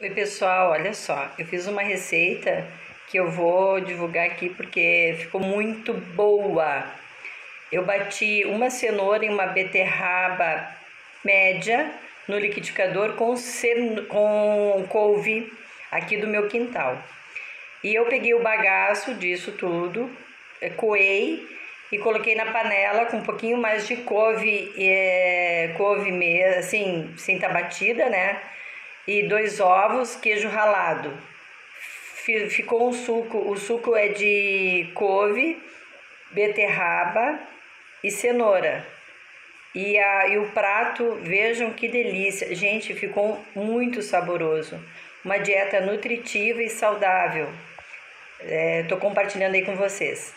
Oi pessoal, olha só, eu fiz uma receita que eu vou divulgar aqui porque ficou muito boa. Eu bati uma cenoura e uma beterraba média no liquidificador com, com couve aqui do meu quintal. E eu peguei o bagaço disso tudo, eh, coei e coloquei na panela com um pouquinho mais de couve, é, couve mesmo, assim, sem tá batida, né? E dois ovos, queijo ralado. Ficou um suco, o suco é de couve, beterraba e cenoura. E, a, e o prato, vejam que delícia. Gente, ficou muito saboroso. Uma dieta nutritiva e saudável. Estou é, compartilhando aí com vocês.